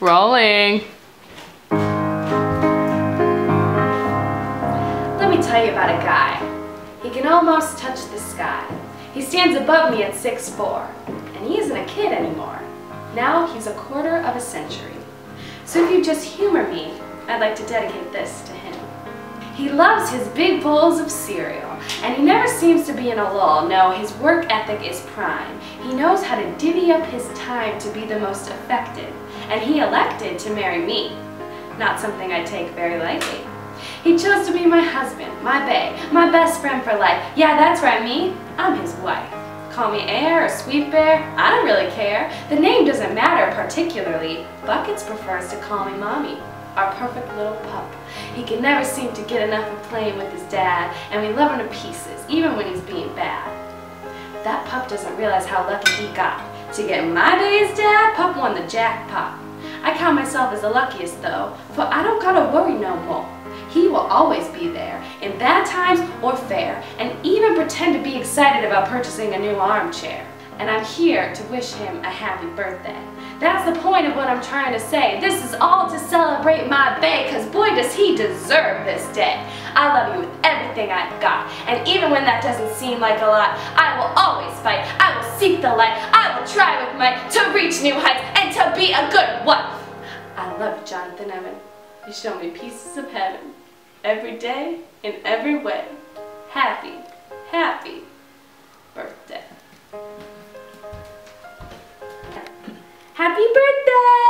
Rolling. Let me tell you about a guy. He can almost touch the sky. He stands above me at 6'4", and he isn't a kid anymore. Now he's a quarter of a century. So if you just humor me, I'd like to dedicate this to him. He loves his big bowls of cereal, and he never seems to be in a lull. No, his work ethic is prime. He knows how to divvy up his time to be the most effective, and he elected to marry me. Not something I take very lightly. He chose to be my husband, my bae, my best friend for life. Yeah, that's right, me. I'm his wife. Call me Air or Sweet Bear, I don't really care. The name doesn't matter particularly. Buckets prefers to call me Mommy, our perfect little pup. He can never seem to get enough of playing with his dad, and we love him to pieces, even when he's being bad. That pup doesn't realize how lucky he got. To get my bae's dad, pup won the jackpot. I count myself as the luckiest though, for I don't gotta worry no more. He will always be there, in bad times or fair, and even pretend to be excited about purchasing a new armchair. And I'm here to wish him a happy birthday. That's the point of what I'm trying to say. This is all to celebrate my bae, cause boy does he deserve this day. I love you with everything I've got, and even when that doesn't seem like a lot, I will always fight. I will seek the light. I will try with might to reach new heights and to be a good wife. I love you, Jonathan Evan. You show me pieces of heaven every day in every way. Happy, happy birthday. Happy birthday!